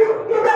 you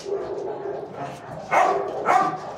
Oh, oh!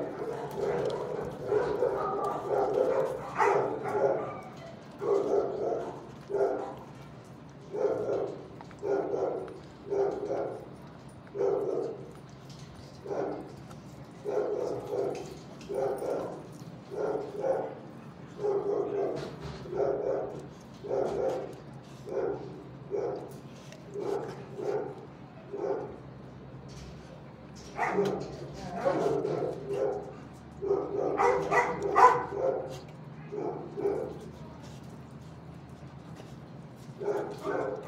Hi, Adele.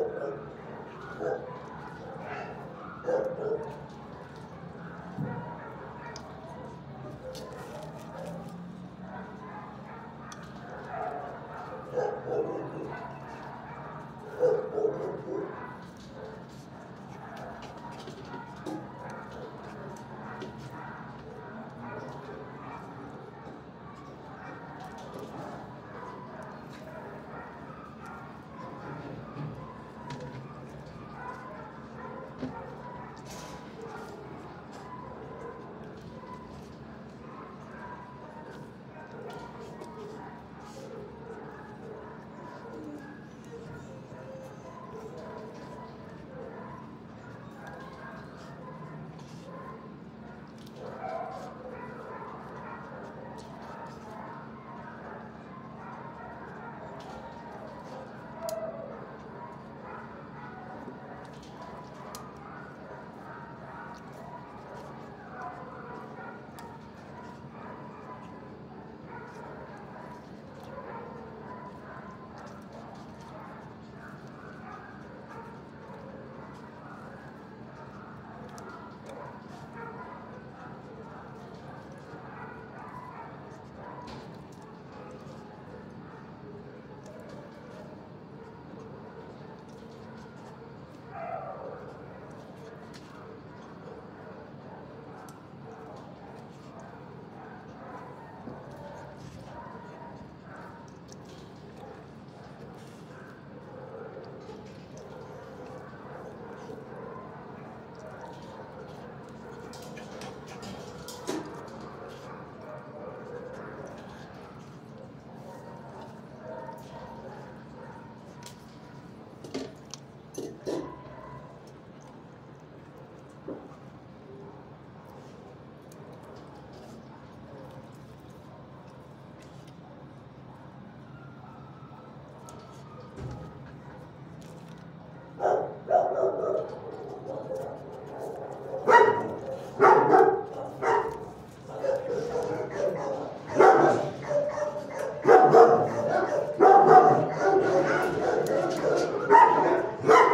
Thank you.